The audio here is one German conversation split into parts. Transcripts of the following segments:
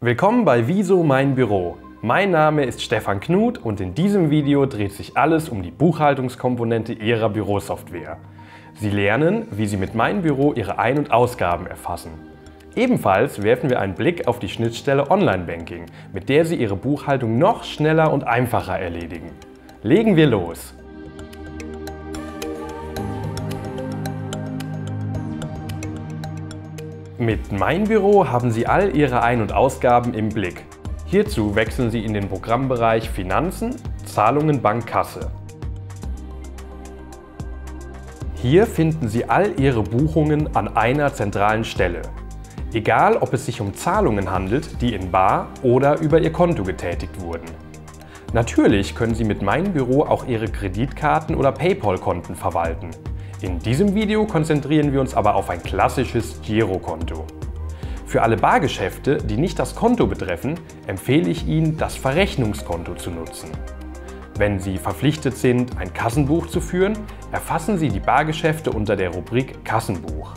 Willkommen bei Wieso mein Büro. Mein Name ist Stefan Knut und in diesem Video dreht sich alles um die Buchhaltungskomponente Ihrer Bürosoftware. Sie lernen, wie Sie mit Mein Büro Ihre Ein- und Ausgaben erfassen. Ebenfalls werfen wir einen Blick auf die Schnittstelle Online Banking, mit der Sie Ihre Buchhaltung noch schneller und einfacher erledigen. Legen wir los! Mit Mein Büro haben Sie all Ihre Ein- und Ausgaben im Blick. Hierzu wechseln Sie in den Programmbereich Finanzen, Zahlungen, Bank, Kasse. Hier finden Sie all Ihre Buchungen an einer zentralen Stelle. Egal, ob es sich um Zahlungen handelt, die in Bar oder über Ihr Konto getätigt wurden. Natürlich können Sie mit Mein Büro auch Ihre Kreditkarten oder PayPal-Konten verwalten. In diesem Video konzentrieren wir uns aber auf ein klassisches Girokonto. Für alle Bargeschäfte, die nicht das Konto betreffen, empfehle ich Ihnen, das Verrechnungskonto zu nutzen. Wenn Sie verpflichtet sind, ein Kassenbuch zu führen, erfassen Sie die Bargeschäfte unter der Rubrik Kassenbuch.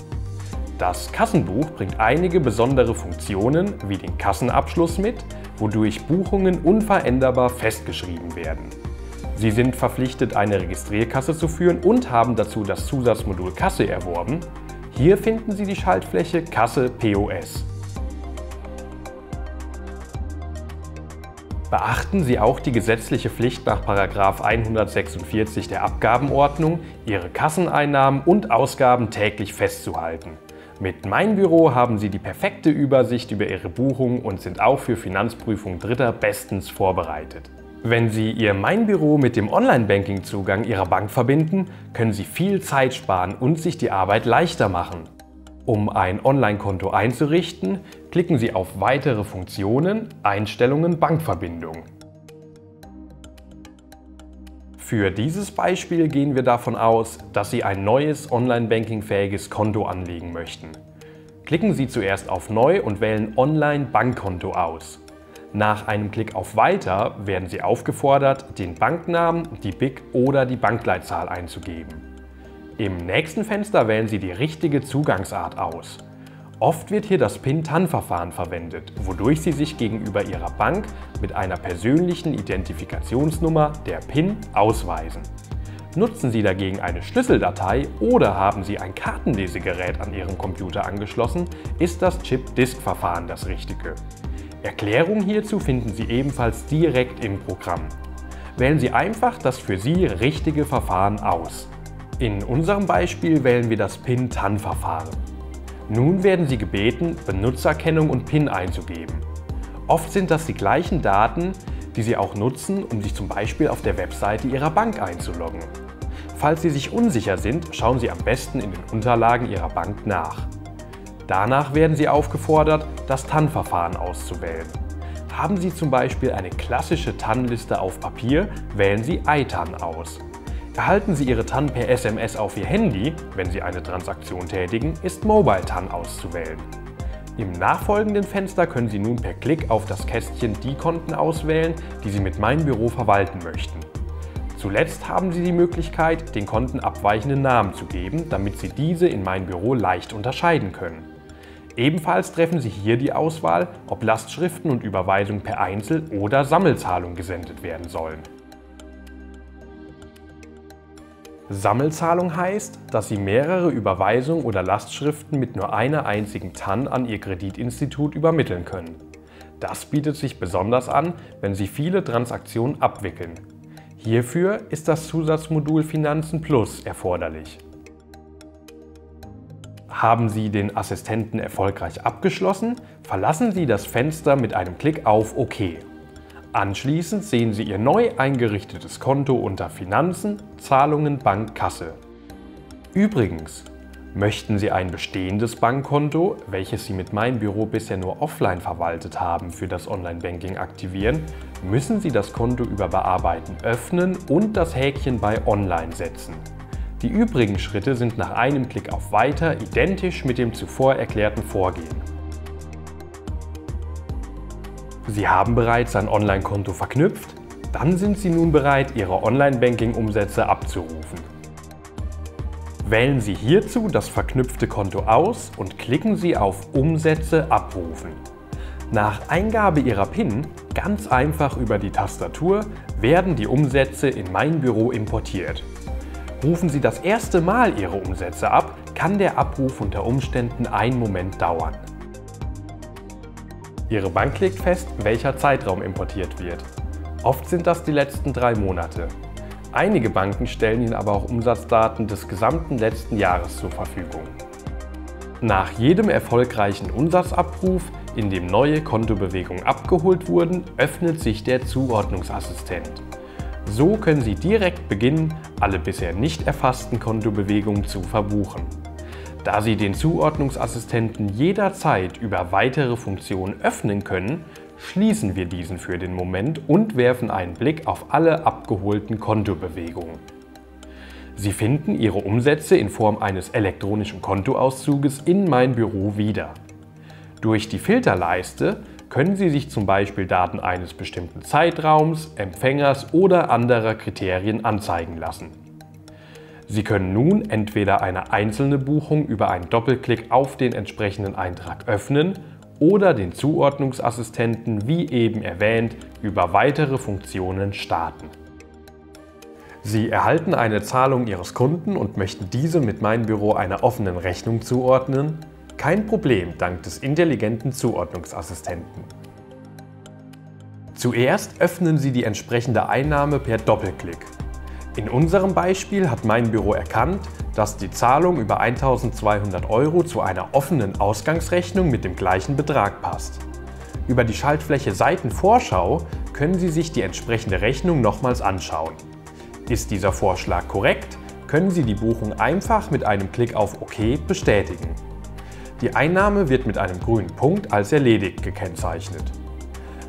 Das Kassenbuch bringt einige besondere Funktionen wie den Kassenabschluss mit, wodurch Buchungen unveränderbar festgeschrieben werden. Sie sind verpflichtet, eine Registrierkasse zu führen und haben dazu das Zusatzmodul Kasse erworben. Hier finden Sie die Schaltfläche Kasse POS. Beachten Sie auch die gesetzliche Pflicht nach 146 der Abgabenordnung, Ihre Kasseneinnahmen und Ausgaben täglich festzuhalten. Mit Mein Büro haben Sie die perfekte Übersicht über Ihre Buchung und sind auch für Finanzprüfung Dritter bestens vorbereitet. Wenn Sie Ihr Mein Büro mit dem Online-Banking-Zugang Ihrer Bank verbinden, können Sie viel Zeit sparen und sich die Arbeit leichter machen. Um ein Online-Konto einzurichten, klicken Sie auf Weitere Funktionen, Einstellungen, Bankverbindung. Für dieses Beispiel gehen wir davon aus, dass Sie ein neues Online-Banking-fähiges Konto anlegen möchten. Klicken Sie zuerst auf Neu und wählen Online-Bankkonto aus. Nach einem Klick auf Weiter werden Sie aufgefordert, den Banknamen, die BIC oder die Bankleitzahl einzugeben. Im nächsten Fenster wählen Sie die richtige Zugangsart aus. Oft wird hier das PIN-TAN-Verfahren verwendet, wodurch Sie sich gegenüber Ihrer Bank mit einer persönlichen Identifikationsnummer, der PIN, ausweisen. Nutzen Sie dagegen eine Schlüsseldatei oder haben Sie ein Kartenlesegerät an Ihrem Computer angeschlossen, ist das Chip-Disk-Verfahren das richtige. Erklärungen hierzu finden Sie ebenfalls direkt im Programm. Wählen Sie einfach das für Sie richtige Verfahren aus. In unserem Beispiel wählen wir das PIN-TAN-Verfahren. Nun werden Sie gebeten, Benutzerkennung und PIN einzugeben. Oft sind das die gleichen Daten, die Sie auch nutzen, um sich zum Beispiel auf der Webseite Ihrer Bank einzuloggen. Falls Sie sich unsicher sind, schauen Sie am besten in den Unterlagen Ihrer Bank nach. Danach werden Sie aufgefordert, das TAN-Verfahren auszuwählen. Haben Sie zum Beispiel eine klassische TAN-Liste auf Papier, wählen Sie iTAN aus. Erhalten Sie Ihre TAN per SMS auf Ihr Handy, wenn Sie eine Transaktion tätigen, ist Mobile TAN auszuwählen. Im nachfolgenden Fenster können Sie nun per Klick auf das Kästchen die Konten auswählen, die Sie mit Mein Büro verwalten möchten. Zuletzt haben Sie die Möglichkeit, den Konten abweichende Namen zu geben, damit Sie diese in Mein Büro leicht unterscheiden können. Ebenfalls treffen Sie hier die Auswahl, ob Lastschriften und Überweisungen per Einzel- oder Sammelzahlung gesendet werden sollen. Sammelzahlung heißt, dass Sie mehrere Überweisungen oder Lastschriften mit nur einer einzigen TAN an Ihr Kreditinstitut übermitteln können. Das bietet sich besonders an, wenn Sie viele Transaktionen abwickeln. Hierfür ist das Zusatzmodul Finanzen Plus erforderlich. Haben Sie den Assistenten erfolgreich abgeschlossen, verlassen Sie das Fenster mit einem Klick auf OK. Anschließend sehen Sie Ihr neu eingerichtetes Konto unter Finanzen, Zahlungen, Bank, Kasse. Übrigens, möchten Sie ein bestehendes Bankkonto, welches Sie mit Mein Büro bisher nur offline verwaltet haben, für das Online-Banking aktivieren, müssen Sie das Konto über Bearbeiten öffnen und das Häkchen bei Online setzen. Die übrigen Schritte sind nach einem Klick auf Weiter identisch mit dem zuvor erklärten Vorgehen. Sie haben bereits ein Online-Konto verknüpft? Dann sind Sie nun bereit, Ihre Online-Banking-Umsätze abzurufen. Wählen Sie hierzu das verknüpfte Konto aus und klicken Sie auf Umsätze abrufen. Nach Eingabe Ihrer PIN, ganz einfach über die Tastatur, werden die Umsätze in Mein Büro importiert. Rufen Sie das erste Mal Ihre Umsätze ab, kann der Abruf unter Umständen einen Moment dauern. Ihre Bank legt fest, welcher Zeitraum importiert wird. Oft sind das die letzten drei Monate. Einige Banken stellen Ihnen aber auch Umsatzdaten des gesamten letzten Jahres zur Verfügung. Nach jedem erfolgreichen Umsatzabruf in dem neue Kontobewegungen abgeholt wurden, öffnet sich der Zuordnungsassistent. So können Sie direkt beginnen, alle bisher nicht erfassten Kontobewegungen zu verbuchen. Da Sie den Zuordnungsassistenten jederzeit über weitere Funktionen öffnen können, schließen wir diesen für den Moment und werfen einen Blick auf alle abgeholten Kontobewegungen. Sie finden Ihre Umsätze in Form eines elektronischen Kontoauszuges in Mein Büro wieder. Durch die Filterleiste können Sie sich zum Beispiel Daten eines bestimmten Zeitraums, Empfängers oder anderer Kriterien anzeigen lassen. Sie können nun entweder eine einzelne Buchung über einen Doppelklick auf den entsprechenden Eintrag öffnen oder den Zuordnungsassistenten, wie eben erwähnt, über weitere Funktionen starten. Sie erhalten eine Zahlung Ihres Kunden und möchten diese mit Mein Büro einer offenen Rechnung zuordnen? Kein Problem dank des intelligenten Zuordnungsassistenten. Zuerst öffnen Sie die entsprechende Einnahme per Doppelklick. In unserem Beispiel hat mein Büro erkannt, dass die Zahlung über 1200 Euro zu einer offenen Ausgangsrechnung mit dem gleichen Betrag passt. Über die Schaltfläche Seitenvorschau können Sie sich die entsprechende Rechnung nochmals anschauen. Ist dieser Vorschlag korrekt, können Sie die Buchung einfach mit einem Klick auf OK bestätigen. Die Einnahme wird mit einem grünen Punkt als erledigt gekennzeichnet.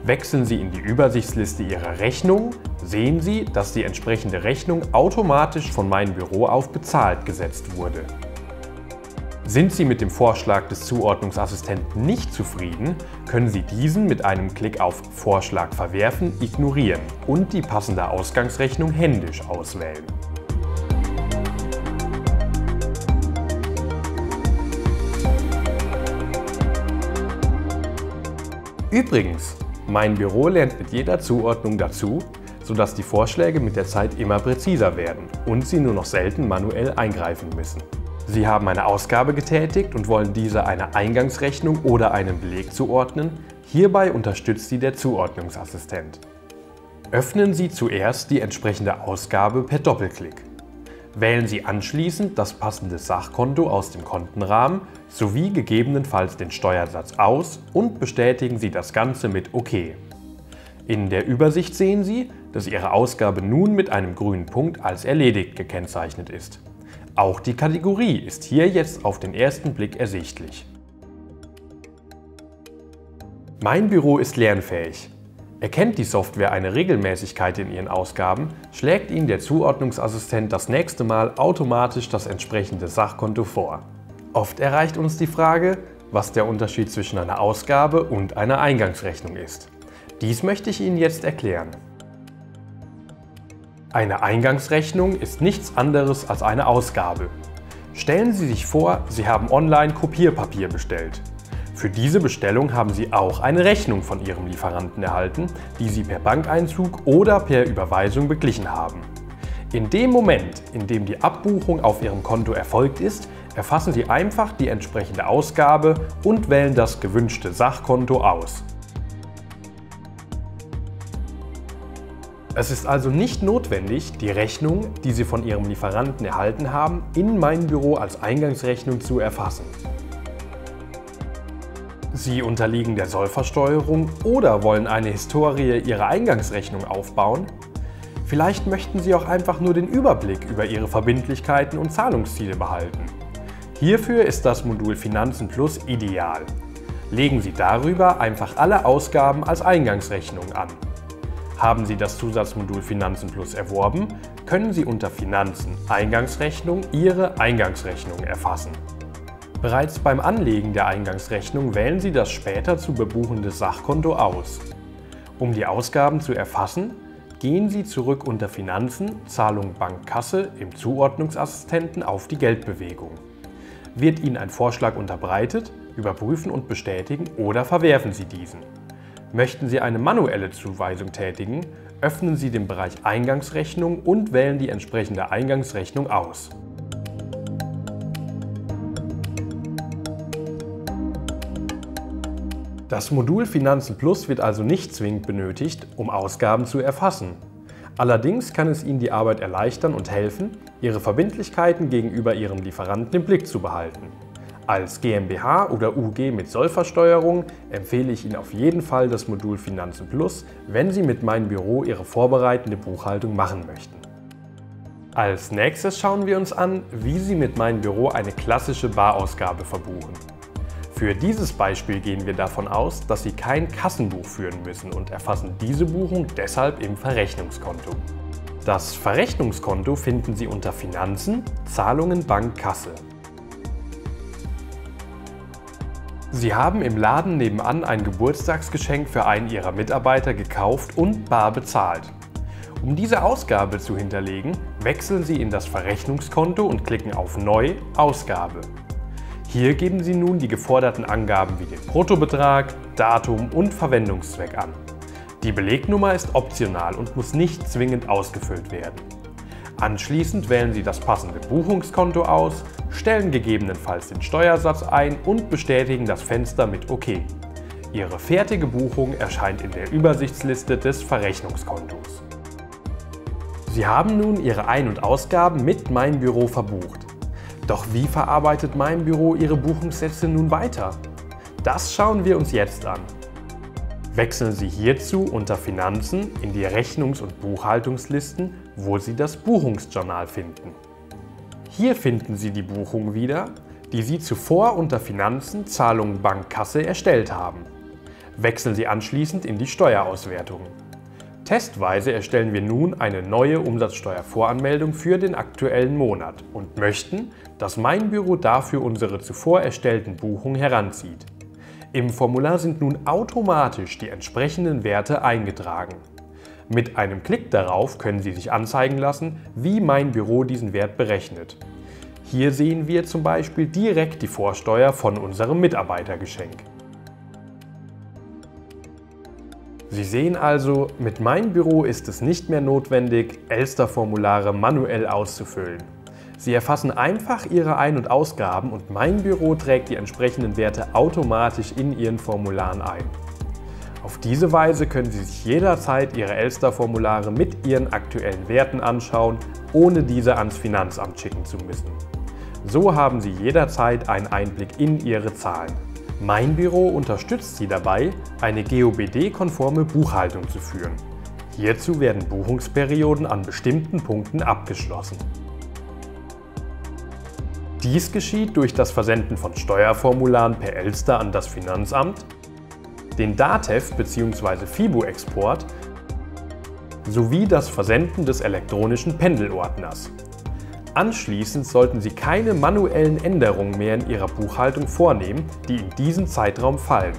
Wechseln Sie in die Übersichtsliste Ihrer Rechnung, sehen Sie, dass die entsprechende Rechnung automatisch von meinem Büro auf bezahlt gesetzt wurde. Sind Sie mit dem Vorschlag des Zuordnungsassistenten nicht zufrieden, können Sie diesen mit einem Klick auf Vorschlag verwerfen ignorieren und die passende Ausgangsrechnung händisch auswählen. Übrigens, mein Büro lernt mit jeder Zuordnung dazu, sodass die Vorschläge mit der Zeit immer präziser werden und Sie nur noch selten manuell eingreifen müssen. Sie haben eine Ausgabe getätigt und wollen diese einer Eingangsrechnung oder einem Beleg zuordnen. Hierbei unterstützt Sie der Zuordnungsassistent. Öffnen Sie zuerst die entsprechende Ausgabe per Doppelklick. Wählen Sie anschließend das passende Sachkonto aus dem Kontenrahmen sowie gegebenenfalls den Steuersatz aus und bestätigen Sie das Ganze mit OK. In der Übersicht sehen Sie, dass Ihre Ausgabe nun mit einem grünen Punkt als erledigt gekennzeichnet ist. Auch die Kategorie ist hier jetzt auf den ersten Blick ersichtlich. Mein Büro ist lernfähig. Erkennt die Software eine Regelmäßigkeit in Ihren Ausgaben, schlägt Ihnen der Zuordnungsassistent das nächste Mal automatisch das entsprechende Sachkonto vor. Oft erreicht uns die Frage, was der Unterschied zwischen einer Ausgabe und einer Eingangsrechnung ist. Dies möchte ich Ihnen jetzt erklären. Eine Eingangsrechnung ist nichts anderes als eine Ausgabe. Stellen Sie sich vor, Sie haben online Kopierpapier bestellt. Für diese Bestellung haben Sie auch eine Rechnung von Ihrem Lieferanten erhalten, die Sie per Bankeinzug oder per Überweisung beglichen haben. In dem Moment, in dem die Abbuchung auf Ihrem Konto erfolgt ist, erfassen Sie einfach die entsprechende Ausgabe und wählen das gewünschte Sachkonto aus. Es ist also nicht notwendig, die Rechnung, die Sie von Ihrem Lieferanten erhalten haben, in mein Büro als Eingangsrechnung zu erfassen. Sie unterliegen der Sollversteuerung oder wollen eine Historie Ihrer Eingangsrechnung aufbauen? Vielleicht möchten Sie auch einfach nur den Überblick über Ihre Verbindlichkeiten und Zahlungsziele behalten. Hierfür ist das Modul Finanzen Plus ideal. Legen Sie darüber einfach alle Ausgaben als Eingangsrechnung an. Haben Sie das Zusatzmodul Finanzen Plus erworben, können Sie unter Finanzen Eingangsrechnung Ihre Eingangsrechnung erfassen. Bereits beim Anlegen der Eingangsrechnung wählen Sie das später zu bebuchende Sachkonto aus. Um die Ausgaben zu erfassen, gehen Sie zurück unter Finanzen, Zahlung Bankkasse im Zuordnungsassistenten auf die Geldbewegung. Wird Ihnen ein Vorschlag unterbreitet, überprüfen und bestätigen oder verwerfen Sie diesen. Möchten Sie eine manuelle Zuweisung tätigen, öffnen Sie den Bereich Eingangsrechnung und wählen die entsprechende Eingangsrechnung aus. Das Modul Finanzen Plus wird also nicht zwingend benötigt, um Ausgaben zu erfassen. Allerdings kann es Ihnen die Arbeit erleichtern und helfen, Ihre Verbindlichkeiten gegenüber Ihrem Lieferanten im Blick zu behalten. Als GmbH oder UG mit Sollversteuerung empfehle ich Ihnen auf jeden Fall das Modul Finanzen Plus, wenn Sie mit meinem Büro Ihre vorbereitende Buchhaltung machen möchten. Als nächstes schauen wir uns an, wie Sie mit meinem Büro eine klassische Barausgabe verbuchen. Für dieses Beispiel gehen wir davon aus, dass Sie kein Kassenbuch führen müssen und erfassen diese Buchung deshalb im Verrechnungskonto. Das Verrechnungskonto finden Sie unter Finanzen, Zahlungen, Bank, Kasse. Sie haben im Laden nebenan ein Geburtstagsgeschenk für einen Ihrer Mitarbeiter gekauft und bar bezahlt. Um diese Ausgabe zu hinterlegen, wechseln Sie in das Verrechnungskonto und klicken auf Neu Ausgabe. Hier geben Sie nun die geforderten Angaben wie den Bruttobetrag, Datum und Verwendungszweck an. Die Belegnummer ist optional und muss nicht zwingend ausgefüllt werden. Anschließend wählen Sie das passende Buchungskonto aus, stellen gegebenenfalls den Steuersatz ein und bestätigen das Fenster mit OK. Ihre fertige Buchung erscheint in der Übersichtsliste des Verrechnungskontos. Sie haben nun Ihre Ein- und Ausgaben mit Mein Büro verbucht. Doch wie verarbeitet mein Büro Ihre Buchungssätze nun weiter? Das schauen wir uns jetzt an. Wechseln Sie hierzu unter Finanzen in die Rechnungs- und Buchhaltungslisten, wo Sie das Buchungsjournal finden. Hier finden Sie die Buchung wieder, die Sie zuvor unter Finanzen, Zahlungen, Bank, Kasse erstellt haben. Wechseln Sie anschließend in die Steuerauswertung. Testweise erstellen wir nun eine neue Umsatzsteuervoranmeldung für den aktuellen Monat und möchten, dass mein Büro dafür unsere zuvor erstellten Buchungen heranzieht. Im Formular sind nun automatisch die entsprechenden Werte eingetragen. Mit einem Klick darauf können Sie sich anzeigen lassen, wie mein Büro diesen Wert berechnet. Hier sehen wir zum Beispiel direkt die Vorsteuer von unserem Mitarbeitergeschenk. Sie sehen also, mit meinem Büro ist es nicht mehr notwendig, Elster-Formulare manuell auszufüllen. Sie erfassen einfach Ihre Ein- und Ausgaben und mein Büro trägt die entsprechenden Werte automatisch in Ihren Formularen ein. Auf diese Weise können Sie sich jederzeit Ihre Elster-Formulare mit Ihren aktuellen Werten anschauen, ohne diese ans Finanzamt schicken zu müssen. So haben Sie jederzeit einen Einblick in Ihre Zahlen. Mein Büro unterstützt Sie dabei, eine GOBD-konforme Buchhaltung zu führen. Hierzu werden Buchungsperioden an bestimmten Punkten abgeschlossen. Dies geschieht durch das Versenden von Steuerformularen per Elster an das Finanzamt, den DATEV bzw. FIBO-Export sowie das Versenden des elektronischen Pendelordners. Anschließend sollten Sie keine manuellen Änderungen mehr in Ihrer Buchhaltung vornehmen, die in diesen Zeitraum fallen.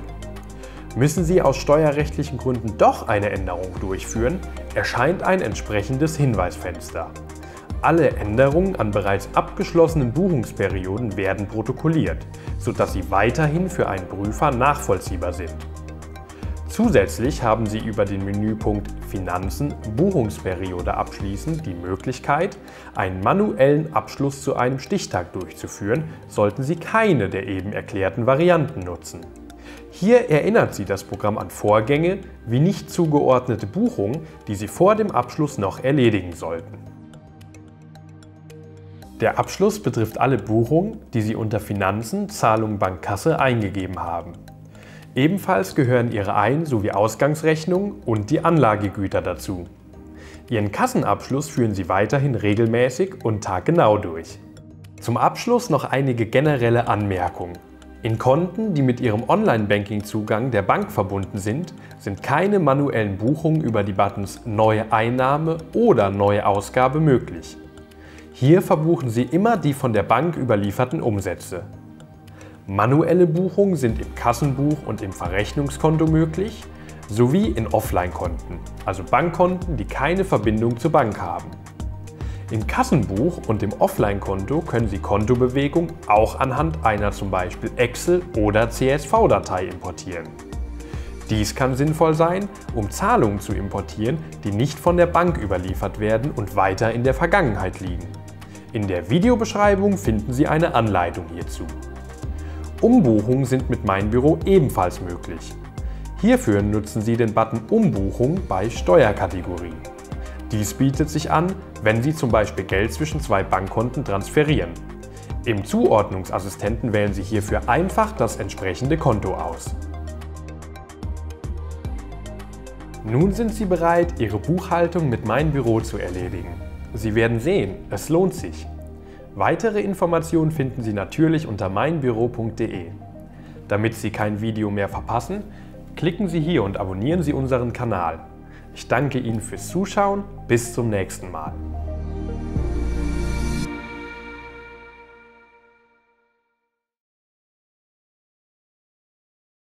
Müssen Sie aus steuerrechtlichen Gründen doch eine Änderung durchführen, erscheint ein entsprechendes Hinweisfenster. Alle Änderungen an bereits abgeschlossenen Buchungsperioden werden protokolliert, sodass sie weiterhin für einen Prüfer nachvollziehbar sind. Zusätzlich haben Sie über den Menüpunkt Finanzen Buchungsperiode abschließen die Möglichkeit, einen manuellen Abschluss zu einem Stichtag durchzuführen, sollten Sie keine der eben erklärten Varianten nutzen. Hier erinnert Sie das Programm an Vorgänge wie nicht zugeordnete Buchungen, die Sie vor dem Abschluss noch erledigen sollten. Der Abschluss betrifft alle Buchungen, die Sie unter Finanzen, Zahlung, Bankkasse eingegeben haben. Ebenfalls gehören Ihre Ein- sowie Ausgangsrechnung und die Anlagegüter dazu. Ihren Kassenabschluss führen Sie weiterhin regelmäßig und taggenau durch. Zum Abschluss noch einige generelle Anmerkungen. In Konten, die mit Ihrem Online-Banking-Zugang der Bank verbunden sind, sind keine manuellen Buchungen über die Buttons Neue Einnahme oder Neue Ausgabe möglich. Hier verbuchen Sie immer die von der Bank überlieferten Umsätze. Manuelle Buchungen sind im Kassenbuch und im Verrechnungskonto möglich, sowie in Offline-Konten, also Bankkonten, die keine Verbindung zur Bank haben. Im Kassenbuch und im Offline-Konto können Sie Kontobewegung auch anhand einer zum Beispiel Excel- oder CSV-Datei importieren. Dies kann sinnvoll sein, um Zahlungen zu importieren, die nicht von der Bank überliefert werden und weiter in der Vergangenheit liegen. In der Videobeschreibung finden Sie eine Anleitung hierzu. Umbuchungen sind mit Mein Büro ebenfalls möglich. Hierfür nutzen Sie den Button Umbuchung bei Steuerkategorie. Dies bietet sich an, wenn Sie zum Beispiel Geld zwischen zwei Bankkonten transferieren. Im Zuordnungsassistenten wählen Sie hierfür einfach das entsprechende Konto aus. Nun sind Sie bereit, Ihre Buchhaltung mit Mein Büro zu erledigen. Sie werden sehen, es lohnt sich. Weitere Informationen finden Sie natürlich unter meinbüro.de. Damit Sie kein Video mehr verpassen, klicken Sie hier und abonnieren Sie unseren Kanal. Ich danke Ihnen fürs Zuschauen. Bis zum nächsten Mal.